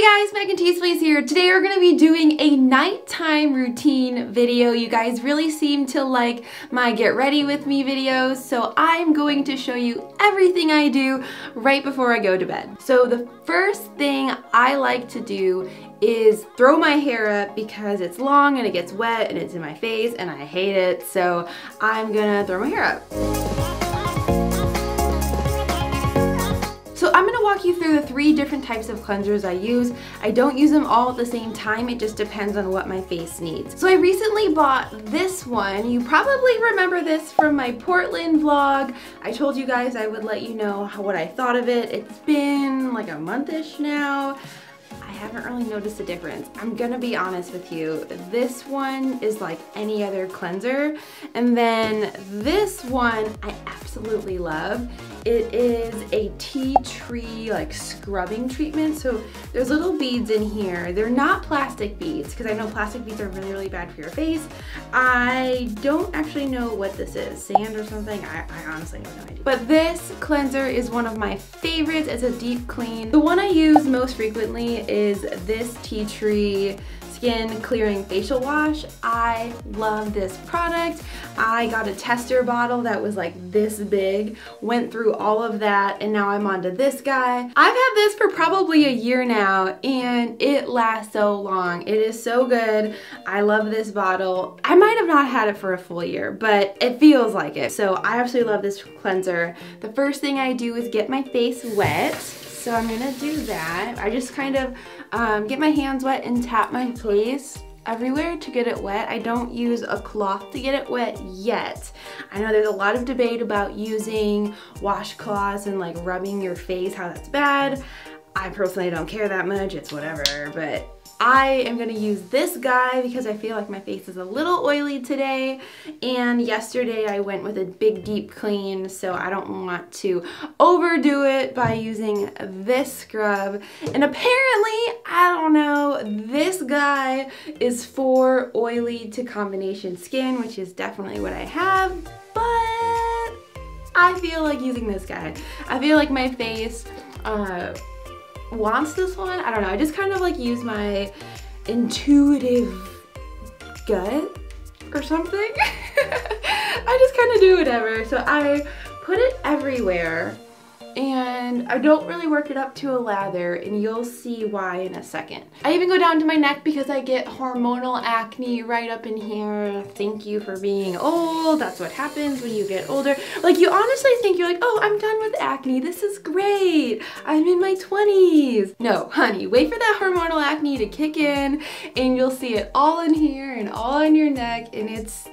Hey guys, Mac and Cheese Please here. Today we're going to be doing a nighttime routine video. You guys really seem to like my get ready with me videos, so I'm going to show you everything I do right before I go to bed. So the first thing I like to do is throw my hair up because it's long and it gets wet and it's in my face and I hate it, so I'm gonna throw my hair up. Walk you through the three different types of cleansers I use. I don't use them all at the same time, it just depends on what my face needs. So I recently bought this one. You probably remember this from my Portland vlog. I told you guys I would let you know how, what I thought of it. It's been like a month-ish now. I haven't really noticed a difference. I'm gonna be honest with you. This one is like any other cleanser. And then this one I absolutely love. It is a tea tree like scrubbing treatment. So there's little beads in here. They're not plastic beads because I know plastic beads are really, really bad for your face. I don't actually know what this is. Sand or something? I, I honestly have no idea. But this cleanser is one of my favorites. It's a deep clean. The one I use most frequently is this tea tree skin clearing facial wash. I love this product. I got a tester bottle that was like this big, went through all of that, and now I'm onto this guy. I've had this for probably a year now, and it lasts so long. It is so good. I love this bottle. I might have not had it for a full year, but it feels like it. So I absolutely love this cleanser. The first thing I do is get my face wet. So I'm gonna do that. I just kind of um, get my hands wet and tap my face everywhere to get it wet. I don't use a cloth to get it wet yet. I know there's a lot of debate about using washcloths and like rubbing your face, how that's bad. I personally don't care that much, it's whatever, but I am gonna use this guy because I feel like my face is a little oily today and yesterday I went with a big deep clean so I don't want to overdo it by using this scrub and apparently I don't know this guy is for oily to combination skin which is definitely what I have but I feel like using this guy. I feel like my face uh, wants this one. I don't know. I just kind of like use my intuitive gut or something. I just kind of do whatever. So I put it everywhere and I don't really work it up to a lather and you'll see why in a second. I even go down to my neck because I get hormonal acne right up in here. Thank you for being old. That's what happens when you get older. Like you honestly think you're like, oh, I'm done with acne. This is great. I'm in my 20s. No, honey, wait for that hormonal acne to kick in and you'll see it all in here and all on your neck and it's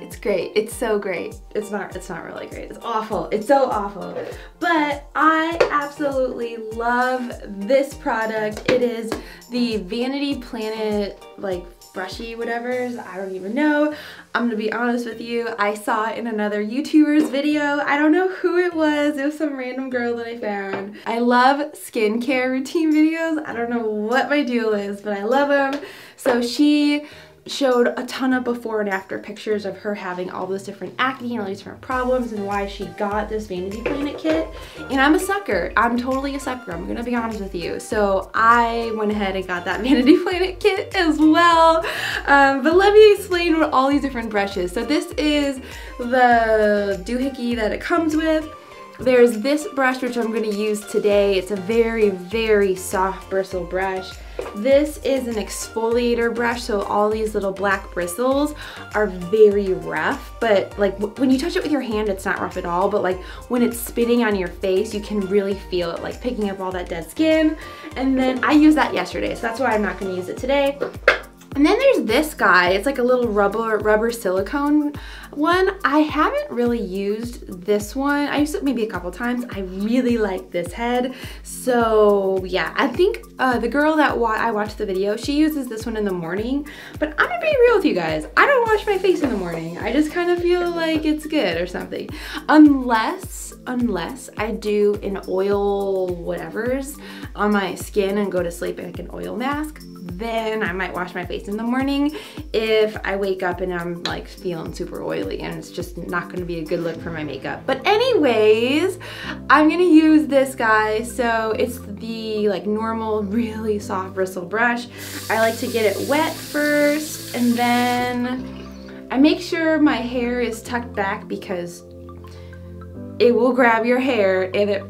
it's great. It's so great. It's not, it's not really great. It's awful. It's so awful. But I absolutely love this product. It is the Vanity Planet like brushy whatevers. I don't even know. I'm gonna be honest with you. I saw it in another YouTuber's video. I don't know who it was. It was some random girl that I found. I love skincare routine videos. I don't know what my deal is, but I love them. So she showed a ton of before and after pictures of her having all those different acne and all these different problems and why she got this Vanity Planet kit. And I'm a sucker. I'm totally a sucker. I'm gonna be honest with you. So I went ahead and got that Vanity Planet kit as well. Um, but let me explain what all these different brushes. So this is the doohickey that it comes with. There's this brush which I'm to use today. It's a very, very soft bristle brush. This is an exfoliator brush, so all these little black bristles are very rough, but like when you touch it with your hand, it's not rough at all, but like when it's spinning on your face, you can really feel it like picking up all that dead skin. And then I used that yesterday, so that's why I'm not gonna use it today. And then there's this guy. It's like a little rubber rubber silicone one. I haven't really used this one. I used it maybe a couple times. I really like this head. So yeah, I think uh, the girl that wa I watched the video, she uses this one in the morning. But I'm gonna be real with you guys. I don't wash my face in the morning. I just kind of feel like it's good or something. Unless, unless I do an oil whatevers on my skin and go to sleep like an oil mask then I might wash my face in the morning if I wake up and I'm like feeling super oily and it's just not gonna be a good look for my makeup. But anyways, I'm gonna use this guy. So it's the like normal, really soft bristle brush. I like to get it wet first and then I make sure my hair is tucked back because it will grab your hair and it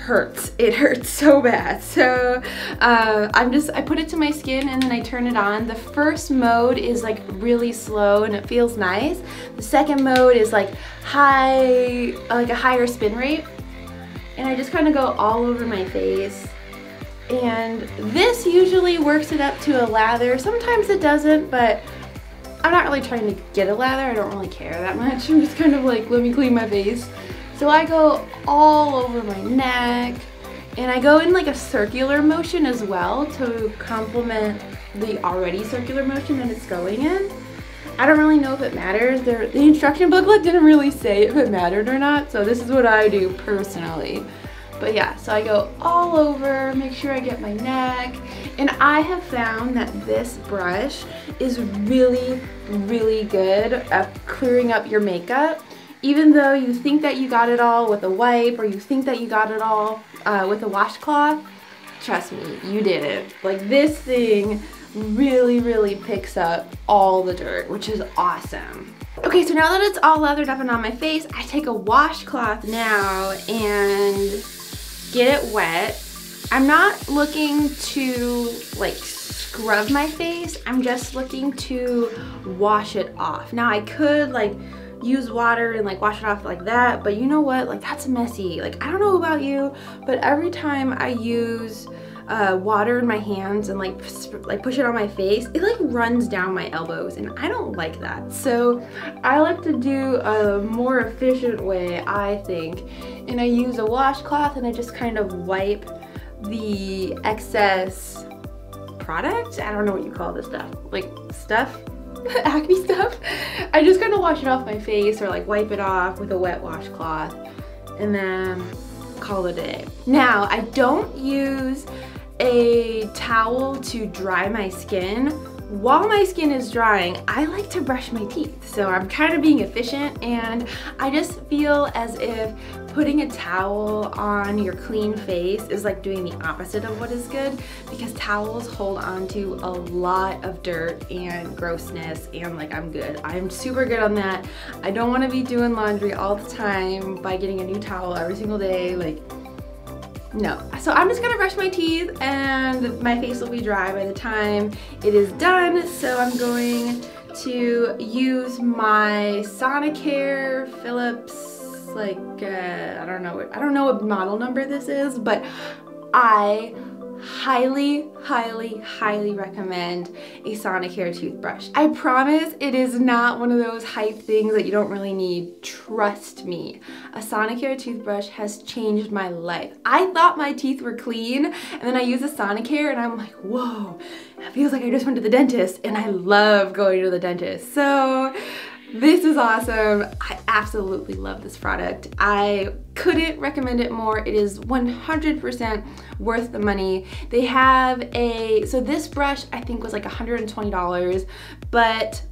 hurts. It hurts so bad. So uh, I'm just, I put it to my skin and then I turn it on. The first mode is like really slow and it feels nice. The second mode is like high, like a higher spin rate. And I just kind of go all over my face. And this usually works it up to a lather. Sometimes it doesn't, but I'm not really trying to get a lather. I don't really care that much. I'm just kind of like, let me clean my face. So I go all over my neck and I go in like a circular motion as well to complement the already circular motion that it's going in. I don't really know if it matters. There, the instruction booklet didn't really say if it mattered or not, so this is what I do personally. But yeah, so I go all over, make sure I get my neck, and I have found that this brush is really, really good at clearing up your makeup even though you think that you got it all with a wipe or you think that you got it all uh, with a washcloth, trust me, you did it. Like this thing really, really picks up all the dirt, which is awesome. Okay, so now that it's all lathered up and on my face, I take a washcloth now and get it wet. I'm not looking to like scrub my face. I'm just looking to wash it off. Now I could like use water and like wash it off like that but you know what? Like that's messy. Like I don't know about you but every time I use uh, water in my hands and like like push it on my face it like runs down my elbows and I don't like that. So I like to do a more efficient way I think and I use a washcloth and I just kind of wipe the excess product. I don't know what you call this stuff like stuff acne stuff, I just kind of wash it off my face or like wipe it off with a wet washcloth and then call it a day. Now, I don't use a towel to dry my skin while my skin is drying, I like to brush my teeth. So I'm kind of being efficient and I just feel as if putting a towel on your clean face is like doing the opposite of what is good because towels hold on to a lot of dirt and grossness and like I'm good. I'm super good on that. I don't want to be doing laundry all the time by getting a new towel every single day. Like no. So I'm just gonna brush my teeth and my face will be dry by the time it is done. So I'm going to use my Sonicare Philips like uh, I don't know I don't know what model number this is but I highly, highly, highly recommend a Sonicare toothbrush. I promise it is not one of those hype things that you don't really need. Trust me. A Sonicare toothbrush has changed my life. I thought my teeth were clean and then I use a Sonicare and I'm like, whoa, it feels like I just went to the dentist and I love going to the dentist. So this is awesome. I absolutely love this product. I couldn't recommend it more. It is 100% worth the money. They have a, so this brush I think was like $120, but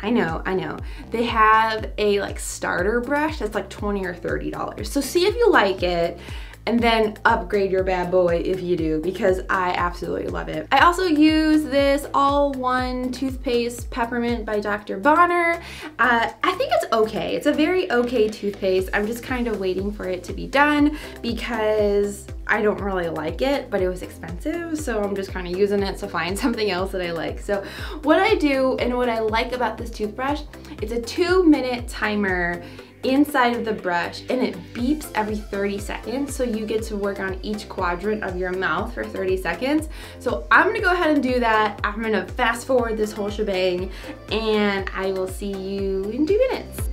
I know, I know. They have a like starter brush that's like 20 or $30. So see if you like it and then upgrade your bad boy if you do because I absolutely love it. I also use this all-one toothpaste peppermint by Dr. Bronner. Uh, I think it's okay. It's a very okay toothpaste. I'm just kind of waiting for it to be done because I don't really like it, but it was expensive, so I'm just kind of using it to find something else that I like. So what I do and what I like about this toothbrush, it's a two minute timer inside of the brush and it beeps every 30 seconds so you get to work on each quadrant of your mouth for 30 seconds. So I'm gonna go ahead and do that. I'm gonna fast forward this whole shebang and I will see you in two minutes.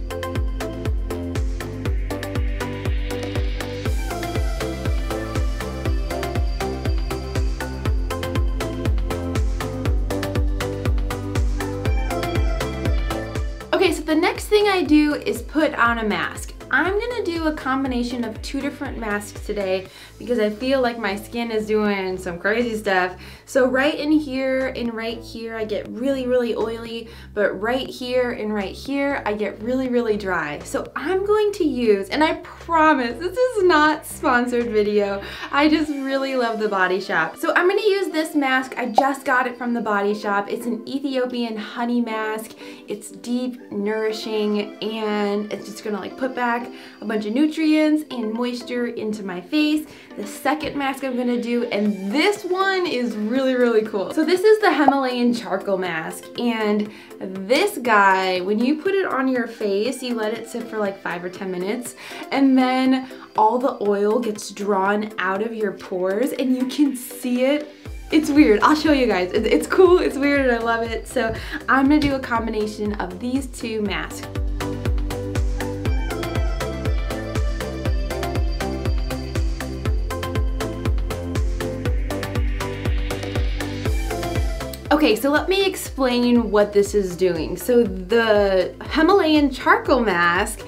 Thing I do is put on a mask. I'm gonna do a combination of two different masks today because I feel like my skin is doing some crazy stuff. So right in here and right here, I get really, really oily, but right here and right here, I get really, really dry. So I'm going to use, and I promise this is not sponsored video. I just really love the Body Shop. So I'm gonna use this mask. I just got it from the Body Shop. It's an Ethiopian honey mask. It's deep, nourishing, and it's just gonna like put back a bunch of nutrients and moisture into my face. The second mask I'm gonna do, and this one is really, really cool. So this is the Himalayan charcoal mask, and this guy, when you put it on your face, you let it sit for like five or 10 minutes, and then all the oil gets drawn out of your pores, and you can see it it's weird. I'll show you guys. It's cool, it's weird, and I love it. So I'm gonna do a combination of these two masks. Okay, so let me explain what this is doing. So the Himalayan charcoal mask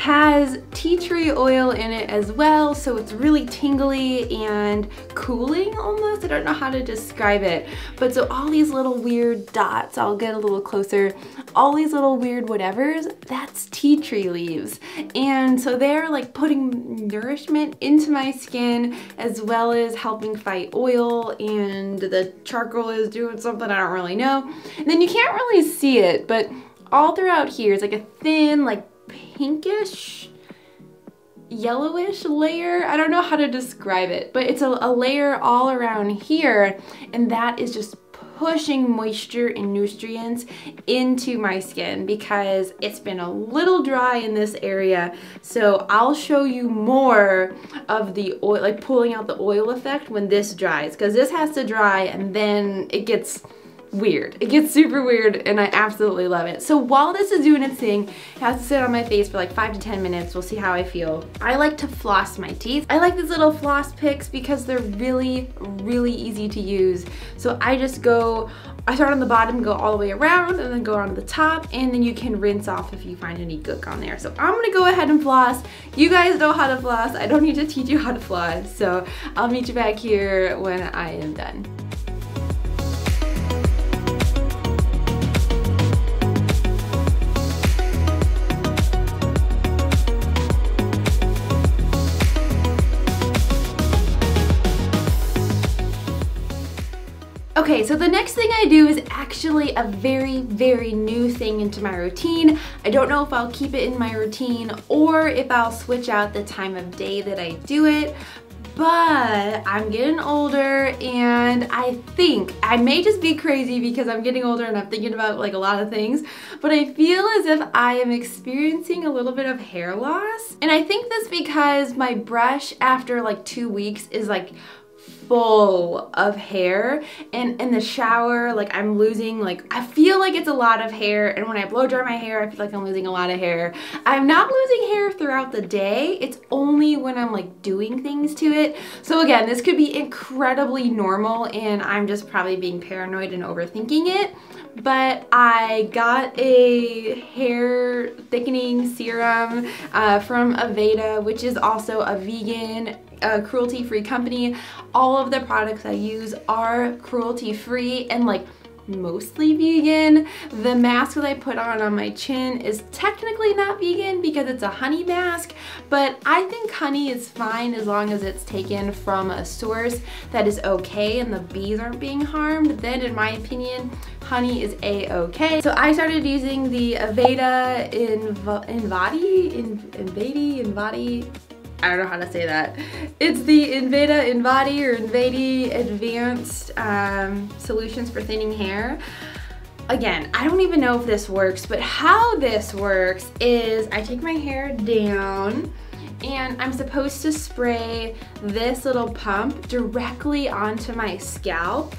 has tea tree oil in it as well, so it's really tingly and cooling almost. I don't know how to describe it. But so all these little weird dots, I'll get a little closer, all these little weird whatevers, that's tea tree leaves. And so they're like putting nourishment into my skin as well as helping fight oil and the charcoal is doing something I don't really know. And then you can't really see it, but all throughout here is like a thin, like pinkish yellowish layer. I don't know how to describe it, but it's a, a, layer all around here and that is just pushing moisture and nutrients into my skin because it's been a little dry in this area. So I'll show you more of the oil, like pulling out the oil effect when this dries because this has to dry and then it gets weird. It gets super weird and I absolutely love it. So while this is doing its thing, it has to sit on my face for like five to 10 minutes. We'll see how I feel. I like to floss my teeth. I like these little floss picks because they're really, really easy to use. So I just go, I start on the bottom, go all the way around and then go on to the top and then you can rinse off if you find any gook on there. So I'm gonna go ahead and floss. You guys know how to floss. I don't need to teach you how to floss. So I'll meet you back here when I am done. So the next thing I do is actually a very, very new thing into my routine. I don't know if I'll keep it in my routine or if I'll switch out the time of day that I do it, but I'm getting older and I think, I may just be crazy because I'm getting older and I'm thinking about like a lot of things, but I feel as if I am experiencing a little bit of hair loss. And I think that's because my brush after like two weeks is like full of hair. And in the shower like I'm losing like I feel like it's a lot of hair. And when I blow dry my hair I feel like I'm losing a lot of hair. I'm not losing hair throughout the day. It's only when I'm like doing things to it. So again this could be incredibly normal and I'm just probably being paranoid and overthinking it. But I got a hair thickening serum uh, from Aveda which is also a vegan a cruelty-free company. All of the products I use are cruelty-free and like mostly vegan. The mask that I put on on my chin is technically not vegan because it's a honey mask, but I think honey is fine as long as it's taken from a source that is okay and the bees aren't being harmed. Then in my opinion, honey is a-okay. So I started using the Aveda Invati, Invati, Invati, I don't know how to say that. It's the Inveda Invati or Invati Advanced um, Solutions for Thinning Hair. Again, I don't even know if this works, but how this works is I take my hair down and I'm supposed to spray this little pump directly onto my scalp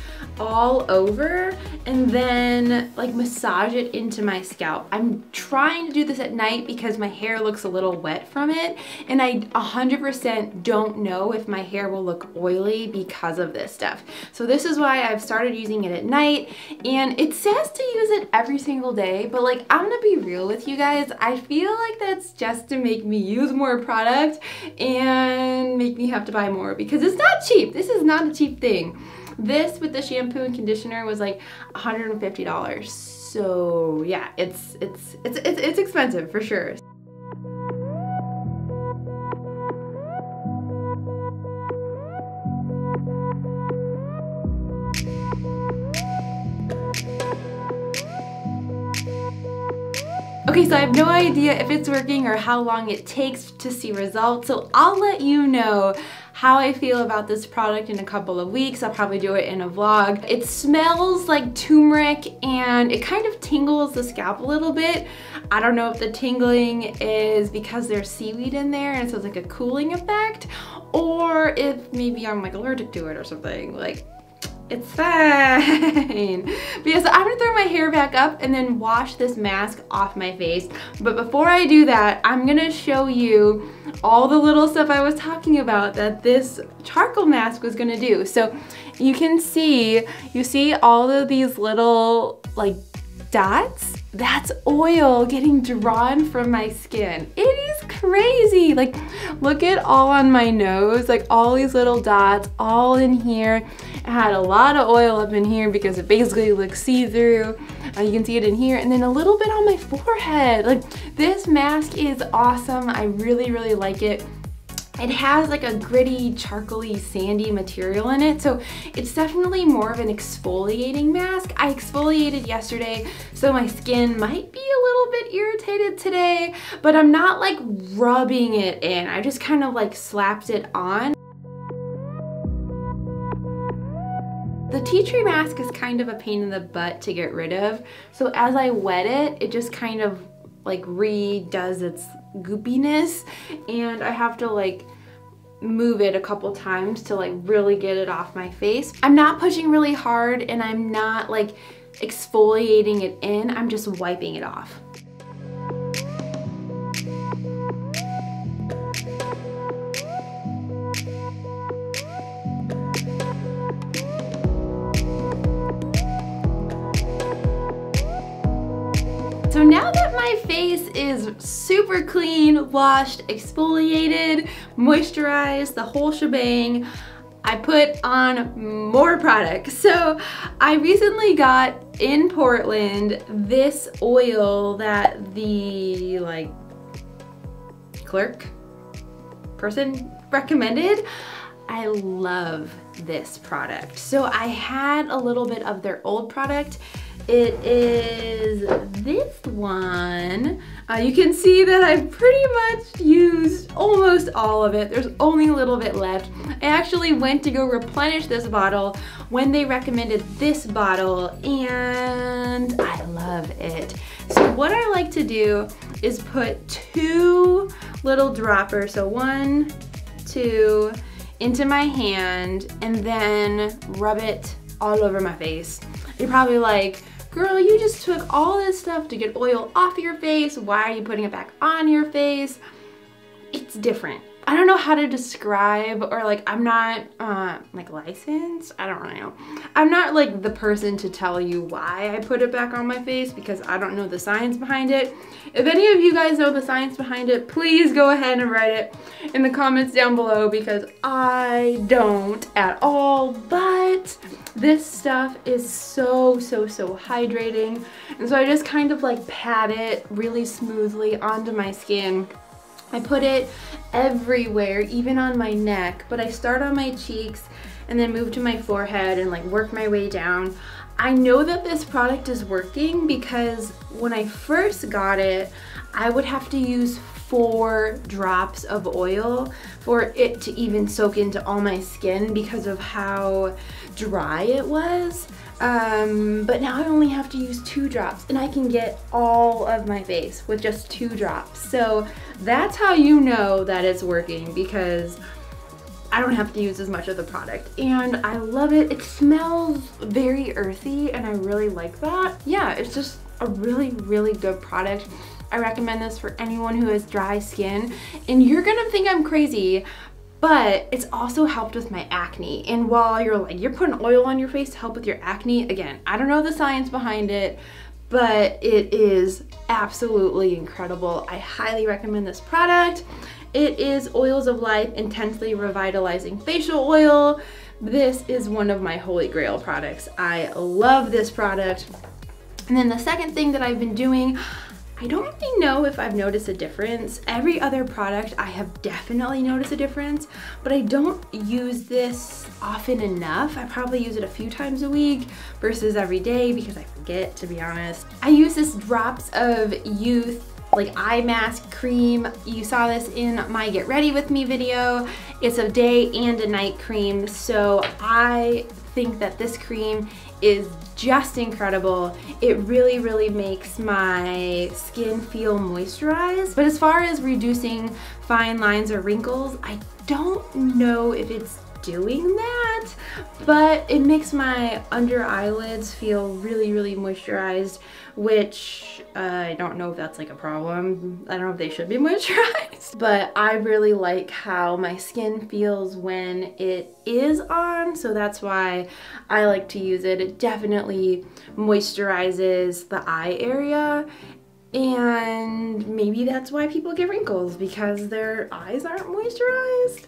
all over and then like massage it into my scalp. I'm trying to do this at night because my hair looks a little wet from it and I 100% don't know if my hair will look oily because of this stuff. So this is why I've started using it at night and it says to use it every single day but like I'm gonna be real with you guys I feel like that's just to make me use more product and make me have to buy more because it's not cheap. This is not a cheap thing. This with the shampoo and conditioner was like $150. So yeah, it's, it's, it's, it's, it's expensive for sure. Okay, so I have no idea if it's working or how long it takes to see results, so I'll let you know how I feel about this product in a couple of weeks. I'll probably do it in a vlog. It smells like turmeric and it kind of tingles the scalp a little bit. I don't know if the tingling is because there's seaweed in there and so it's like a cooling effect or if maybe I'm like allergic to it or something. Like it's fine. so I'm gonna throw my hair back up and then wash this mask off my face. But before I do that, I'm gonna show you all the little stuff I was talking about that this charcoal mask was gonna do. So you can see, you see all of these little like dots? That's oil getting drawn from my skin. It is crazy. Like, look at all on my nose, like all these little dots all in here. It had a lot of oil up in here because it basically looks see-through. Uh, you can see it in here and then a little bit on my forehead. Like this mask is awesome. I really, really like it. It has like a gritty, charcoaly, sandy material in it, so it's definitely more of an exfoliating mask. I exfoliated yesterday, so my skin might be a little bit irritated today, but I'm not like rubbing it in. I just kind of like slapped it on. The tea tree mask is kind of a pain in the butt to get rid of. So as I wet it, it just kind of like redoes its goopiness and I have to like move it a couple times to like really get it off my face. I'm not pushing really hard and I'm not like exfoliating it in, I'm just wiping it off. So now that my face is super clean, washed, exfoliated, moisturized, the whole shebang, I put on more products. So I recently got in Portland this oil that the like clerk person recommended. I love this product. So I had a little bit of their old product it is this one. Uh, you can see that I've pretty much used almost all of it. There's only a little bit left. I actually went to go replenish this bottle when they recommended this bottle and I love it. So what I like to do is put two little droppers, so one, two, into my hand and then rub it all over my face. You're probably like, girl, you just took all this stuff to get oil off your face. Why are you putting it back on your face? It's different. I don't know how to describe or like I'm not uh, like licensed. I don't really know. I'm not like the person to tell you why I put it back on my face because I don't know the science behind it. If any of you guys know the science behind it, please go ahead and write it in the comments down below because I don't at all. But this stuff is so, so, so hydrating. And so I just kind of like pat it really smoothly onto my skin I put it everywhere, even on my neck, but I start on my cheeks and then move to my forehead and like work my way down. I know that this product is working because when I first got it, I would have to use four drops of oil for it to even soak into all my skin because of how dry it was. Um, but now I only have to use two drops and I can get all of my face with just two drops. So that's how you know that it's working because I don't have to use as much of the product and I love it. It smells very earthy and I really like that. Yeah, it's just a really, really good product. I recommend this for anyone who has dry skin and you're gonna think I'm crazy, but it's also helped with my acne. And while you're like, you're putting oil on your face to help with your acne, again, I don't know the science behind it, but it is absolutely incredible. I highly recommend this product. It is Oils of Life Intensely Revitalizing Facial Oil. This is one of my holy grail products. I love this product. And then the second thing that I've been doing, I don't really know if I've noticed a difference. Every other product I have definitely noticed a difference, but I don't use this often enough. I probably use it a few times a week versus every day because I forget to be honest. I use this drops of youth like eye mask cream. You saw this in my get ready with me video. It's a day and a night cream. So I think that this cream is just incredible. It really, really makes my skin feel moisturized. But as far as reducing fine lines or wrinkles, I don't know if it's doing that, but it makes my under eyelids feel really, really moisturized, which uh, I don't know if that's like a problem. I don't know if they should be moisturized, but I really like how my skin feels when it is on, so that's why I like to use it. It definitely moisturizes the eye area and maybe that's why people get wrinkles because their eyes aren't moisturized.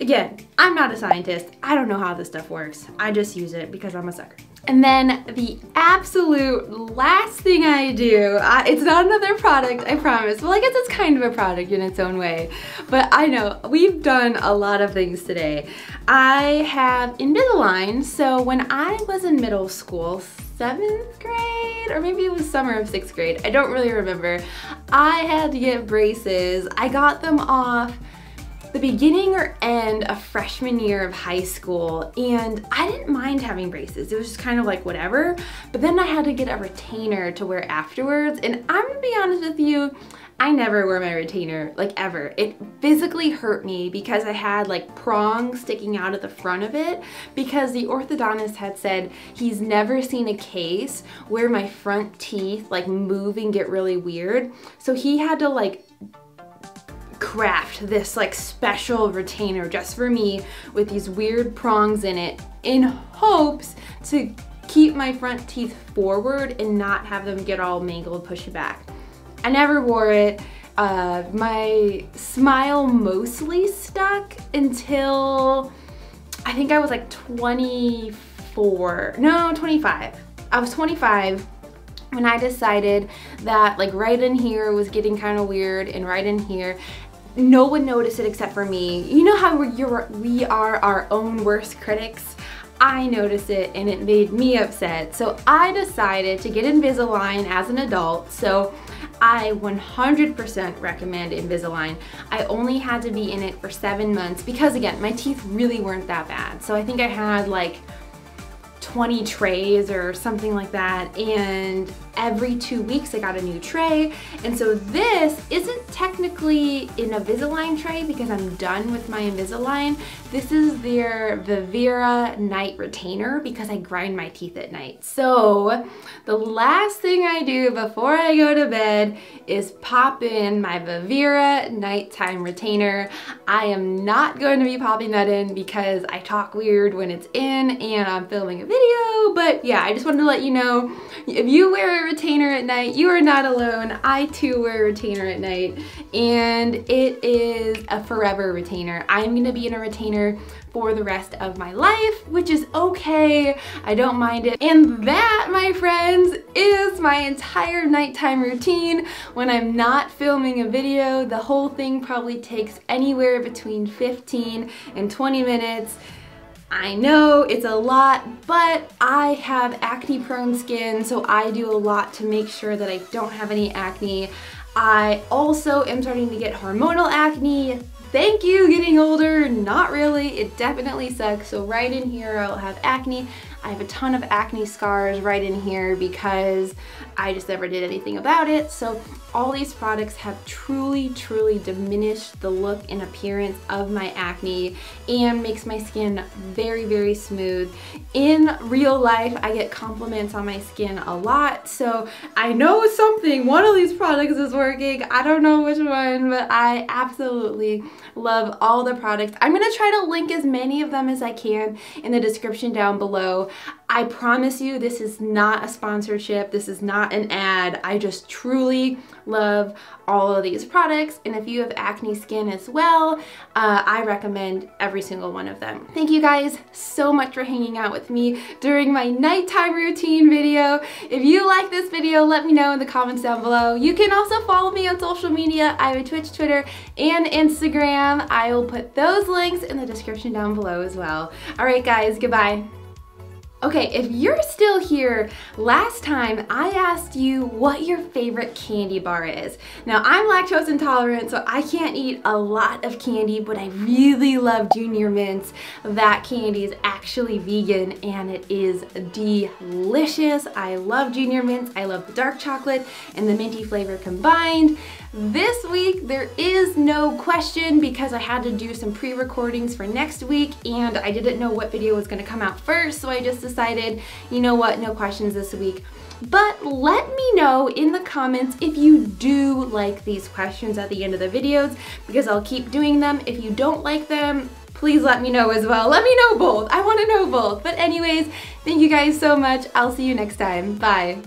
Again, I'm not a scientist. I don't know how this stuff works. I just use it because I'm a sucker. And then the absolute last thing I do, I, it's not another product, I promise. Well, I guess it's kind of a product in its own way. But I know, we've done a lot of things today. I have Invisalign, so when I was in middle school, seventh grade, or maybe it was summer of sixth grade, I don't really remember, I had to get braces. I got them off the beginning or end of freshman year of high school and I didn't mind having braces. It was just kind of like whatever. But then I had to get a retainer to wear afterwards and I'm gonna be honest with you, I never wear my retainer, like ever. It physically hurt me because I had like prongs sticking out at the front of it because the orthodontist had said he's never seen a case where my front teeth like move and get really weird. So he had to like craft this like special retainer just for me with these weird prongs in it in hopes to keep my front teeth forward and not have them get all mangled pushing back. I never wore it. Uh, my smile mostly stuck until I think I was like 24, no, 25. I was 25 when I decided that like right in here was getting kind of weird and right in here no one noticed it except for me. You know how we're, we are our own worst critics? I noticed it and it made me upset. So I decided to get Invisalign as an adult. So I 100% recommend Invisalign. I only had to be in it for seven months because again, my teeth really weren't that bad. So I think I had like 20 trays or something like that and every two weeks I got a new tray and so this isn't technically an Invisalign tray because I'm done with my Invisalign. This is their Vivera night retainer because I grind my teeth at night. So the last thing I do before I go to bed is pop in my Vivera nighttime retainer. I am not going to be popping that in because I talk weird when it's in and I'm filming a video but yeah I just wanted to let you know if you wear a retainer at night. You are not alone. I too wear a retainer at night and it is a forever retainer. I'm gonna be in a retainer for the rest of my life, which is okay. I don't mind it. And that, my friends, is my entire nighttime routine. When I'm not filming a video, the whole thing probably takes anywhere between 15 and 20 minutes. I know it's a lot, but I have acne prone skin, so I do a lot to make sure that I don't have any acne. I also am starting to get hormonal acne. Thank you, getting older. Not really, it definitely sucks. So right in here, I'll have acne. I have a ton of acne scars right in here because I just never did anything about it. So all these products have truly, truly diminished the look and appearance of my acne and makes my skin very, very smooth. In real life, I get compliments on my skin a lot, so I know something, one of these products is working. I don't know which one, but I absolutely love all the products. I'm gonna try to link as many of them as I can in the description down below. I promise you this is not a sponsorship, this is not an ad. I just truly love all of these products and if you have acne skin as well, uh, I recommend every single one of them. Thank you guys so much for hanging out with me during my nighttime routine video. If you like this video, let me know in the comments down below. You can also follow me on social media. I have a Twitch, Twitter, and Instagram. I will put those links in the description down below as well. All right guys, goodbye. Okay, if you're still here, last time I asked you what your favorite candy bar is. Now I'm lactose intolerant, so I can't eat a lot of candy, but I really love Junior Mints. That candy is actually vegan and it is delicious. I love Junior Mints. I love the dark chocolate and the minty flavor combined. This week, there is no question because I had to do some pre-recordings for next week and I didn't know what video was gonna come out first, so I just decided, you know what, no questions this week. But let me know in the comments if you do like these questions at the end of the videos because I'll keep doing them. If you don't like them, please let me know as well. Let me know both. I wanna know both. But anyways, thank you guys so much. I'll see you next time. Bye.